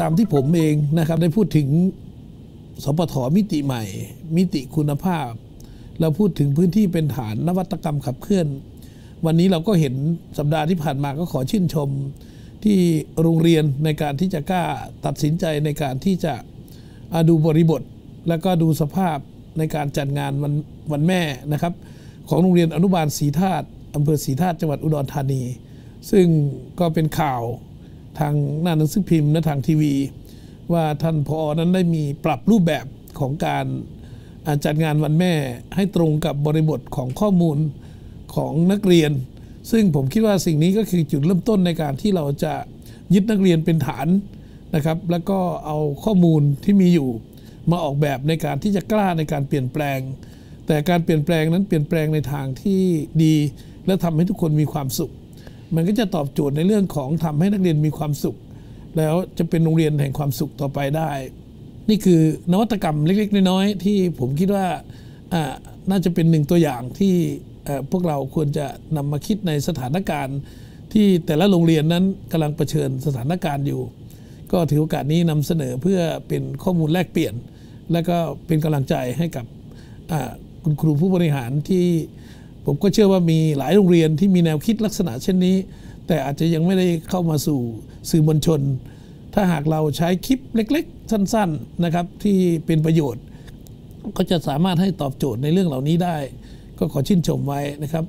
ตามที่ผมเองนะครับได้พูดถึงสปทมิติใหม่ มิติคุณภาพ เราพูดถึงพื้นที่เป็นฐานนวัตกรรมขับเคลื่อน วันนี้เราก็เห็นสัปดาห์ที่ผ่านมาก็ขอชื่นชมที่โรงเรียนในการที่จะกล้าตัดสินใจในการที่จะดูบริบท แล้วก็ดูสภาพในการจัดงานวันวันแม่นะครับ ของโรงเรียนอนุบาลศรีธาตุอำเภอศรีธาตุจังหวัดอุดรธานี ซึ่งก็เป็นข่าวทางหน้าหนังสือพิมพ์และทางทีวี ว่าท่านพอนั้นได้มีปรับรูปแบบของการจัดงานวันแม่ให้ตรงกับบริบทของข้อมูลของนักเรียน ซึ่งผมคิดว่าสิ่งนี้ก็คือจุดเริ่มต้นในการที่เราจะยึดนักเรียนเป็นฐานนะครับ แล้วก็เอาข้อมูลที่มีอยู่มาออกแบบในการที่จะกล้าในการเปลี่ยนแปลง แต่การเปลี่ยนแปลงนั้นเปลี่ยนแปลงในทางที่ดี และทำให้ทุกคนมีความสุข มันก็จะตอบโจทย์ในเรื่องของทำให้นักเรียนมีความสุข แล้วจะเป็นโรงเรียนแห่งความสุขต่อไปได้ นี่คือนวัตกรรมเล็กๆ น้อยๆที่ผมคิดว่าน่าจะเป็นหนึ่งตัวอย่างที่พวกเราควรจะนำมาคิดในสถานการณ์ ที่แต่ละโรงเรียนนั้นกำลังเผชิญสถานการณ์อยู่ ก็ถือโอกาสนี้นำเสนอเพื่อเป็นข้อมูลแลกเปลี่ยน และก็เป็นกำลังใจให้กับ คุณครูผู้บริหารที่ผมก็เชื่อว่ามีหลายโรงเรียนที่มีแนวคิดลักษณะเช่นนี้ แต่อาจจะยังไม่ได้เข้ามาสู่สื่อมวลชน ถ้าหากเราใช้คลิปเล็ก ๆ สั้น ๆนะครับ ที่เป็นประโยชน์ ก็จะสามารถให้ตอบโจทย์ในเรื่องเหล่านี้ได้ ก็ขอชื่นชมไว้นะครับ